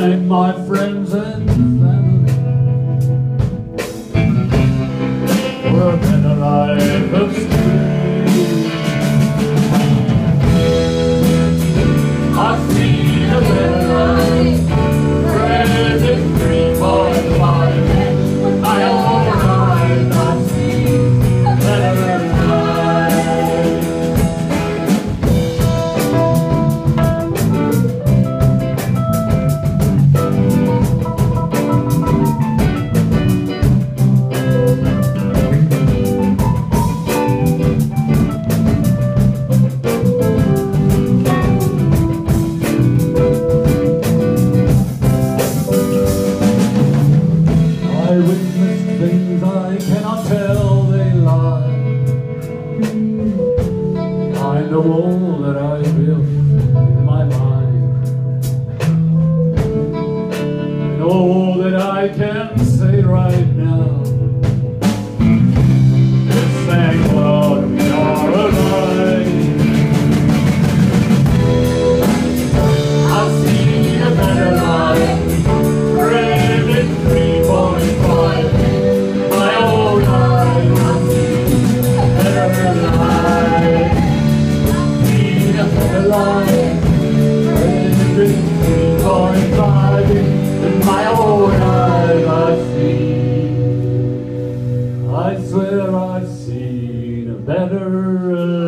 my friends and witness things I cannot tell they lie. I know all that I feel in my mind. And all that I can say right now. In my own eyes I I swear I've seen a better life